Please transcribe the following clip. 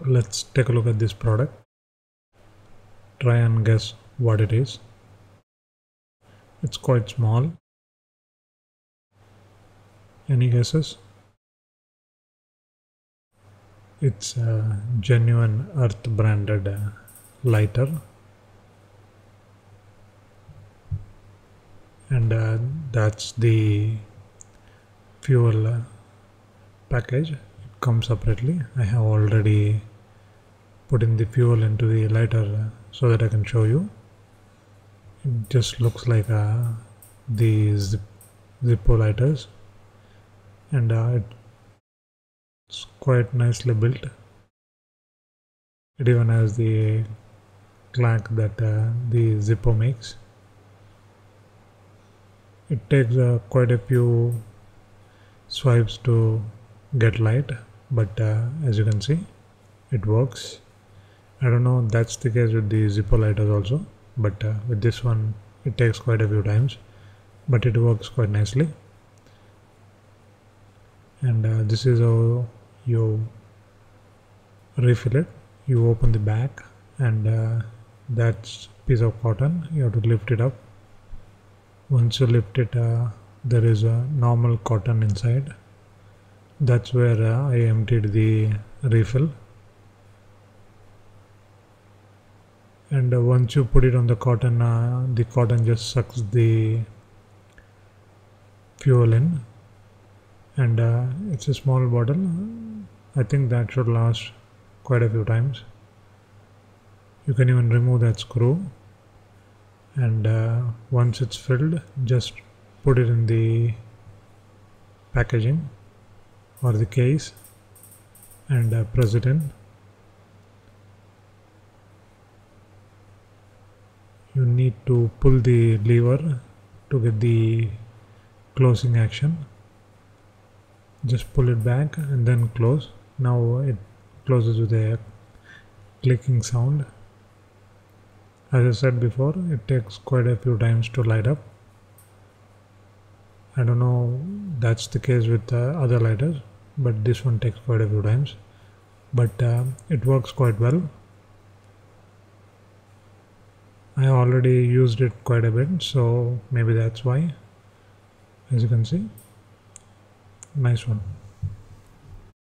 let's take a look at this product. Try and guess what it is. It's quite small. Any guesses? It's a genuine earth branded uh, lighter. And uh, that's the fuel uh, package it comes separately. I have already put in the fuel into the lighter so that I can show you. It just looks like uh, the zip Zippo lighters. And uh, it's quite nicely built. It even has the clank that uh, the Zippo makes. It takes uh, quite a few swipes to get light but uh, as you can see it works. I don't know that's the case with the Zippo lighters also. But uh, with this one it takes quite a few times. But it works quite nicely. And uh, this is how you refill it. You open the back and uh, that's piece of cotton. You have to lift it up. Once you lift it uh, there is a normal cotton inside that's where uh, I emptied the refill. And uh, once you put it on the cotton uh, the cotton just sucks the fuel in. And uh, it's a small bottle. I think that should last quite a few times. You can even remove that screw. And uh, once it's filled just put it in the packaging or the case and uh, in you need to pull the lever to get the closing action. Just pull it back and then close. Now it closes with a clicking sound. As I said before it takes quite a few times to light up. I don't know that's the case with uh, other lighters but this one takes quite a few times. But uh, it works quite well. I already used it quite a bit so maybe that's why as you can see. Nice one